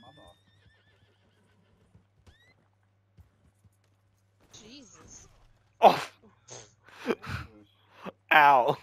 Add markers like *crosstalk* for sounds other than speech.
mother. Jesus. Oh. oh *laughs* Ow.